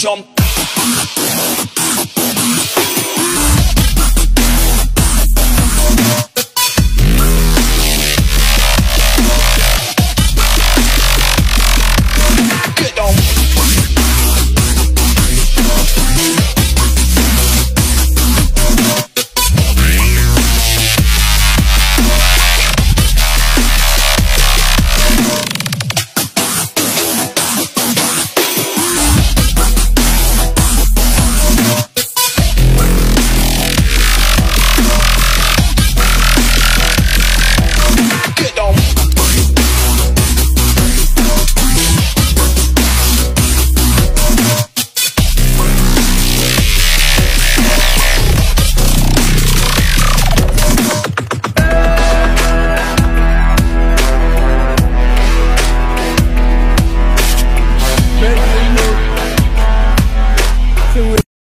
jump man.